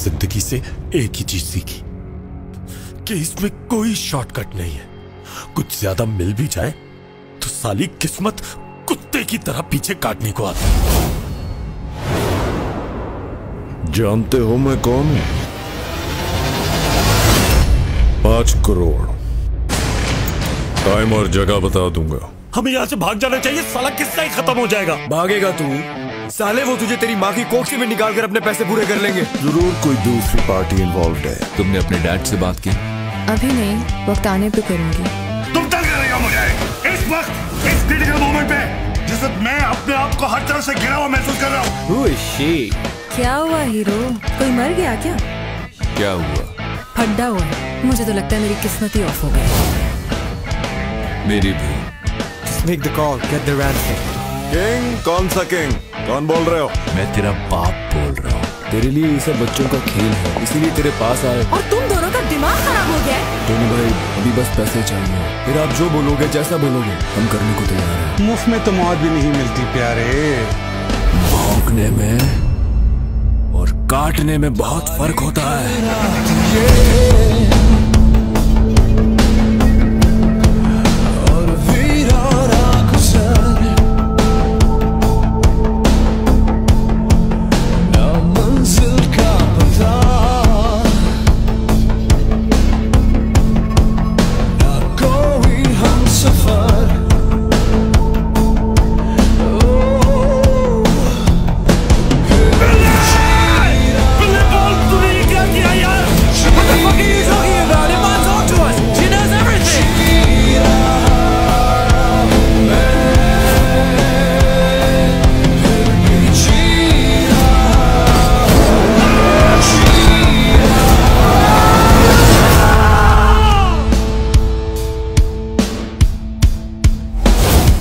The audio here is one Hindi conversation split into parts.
ज़िंदगी से एक ही चीज़ सीखी कि इसमें कोई शॉर्टकट नहीं है। कुछ ज़्यादा मिल भी जाए तो साली किस्मत कुत्ते की तरह पीछे काटने को आती है। जानते हो मैं कौन हूँ? पाँच करोड़। टाइम और जगह बता दूँगा। हमें यहाँ से भाग जाना चाहिए साला किस्सा ही खत्म हो जाएगा। भागेगा तू। साले वो तुझे तेरी माँ की कोख से भी निकाल कर अपने पैसे पूरे कर लेंगे। ज़रूर कोई दूसरी पार्टी इन्वॉल्व है। तुमने अपने डैड से बात की? अभी नहीं वक्त आने पे करूँगी। तुम तंग करेगा मुझे। इस वक्त इस क्रिटिकल मोमेंट पे जिस वक्त मैं अपने आप को हर तरफ़ से घिरा हुआ महसूस कर रहा हूँ। क्या हुआ हीरो? कोई मर गया क्या? क्या हुआ? फड्डा हुआ मुझे तो लगता है मेरी किस्मत ही ऑफ़ हो गई। मेरी भी। Make the call get the ransom king कौन सा किंग कौन बोल रहे हो? मैं तेरा बाप बोल रहा हूँ। तेरे लिए ये सब बच्चों का खेल है इसीलिए तेरे पास आए। और तुम दोनों का दिमाग खराब हो गया है। टोनी भाई अभी बस पैसे चाहिए। फिर आप जो बोलोगे जैसा बोलोगे हम करने को तैयार हैं। मुफ़्त में तो मौत भी नहीं मिलती प्यारे। भौंकने में और काटने में बहुत फ़र्क होता है।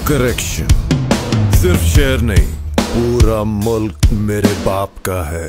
करेक्शन सिर्फ़ शहर नहीं पूरा मुल्क मेरे बाप का है।